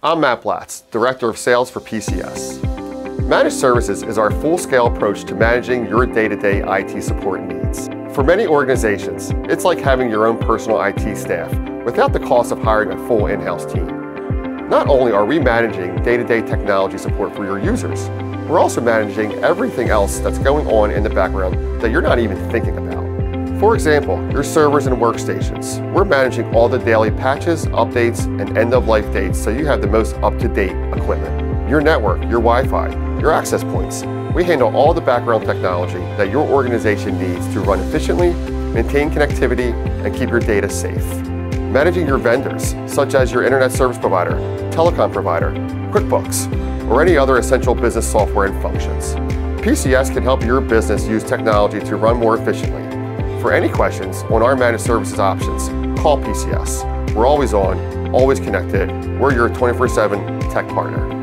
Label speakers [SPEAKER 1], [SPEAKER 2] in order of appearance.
[SPEAKER 1] I'm Matt Blatz, Director of Sales for PCS. Managed Services is our full-scale approach to managing your day-to-day IT support needs. For many organizations, it's like having your own personal IT staff without the cost of hiring a full in-house team. Not only are we managing day-to-day technology support for your users, we're also managing everything else that's going on in the background that you're not even thinking about. For example, your servers and workstations. We're managing all the daily patches, updates, and end-of-life dates so you have the most up-to-date equipment. Your network, your Wi-Fi, your access points. We handle all the background technology that your organization needs to run efficiently, maintain connectivity, and keep your data safe. Managing your vendors, such as your internet service provider, telecom provider, QuickBooks, or any other essential business software and functions. PCS can help your business use technology to run more efficiently. For any questions on our managed services options, call PCS. We're always on, always connected. We're your 24-7 tech partner.